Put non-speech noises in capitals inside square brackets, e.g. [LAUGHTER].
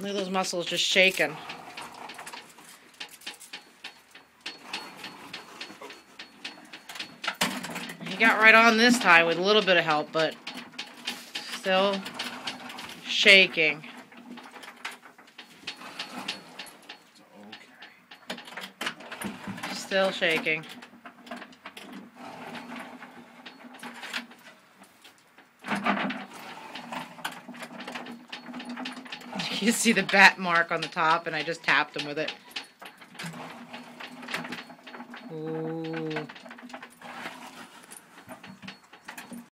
Look at those muscles just shaking. He got right on this time with a little bit of help, but still shaking. Still shaking. [LAUGHS] You see the bat mark on the top, and I just tapped him with it. Ooh.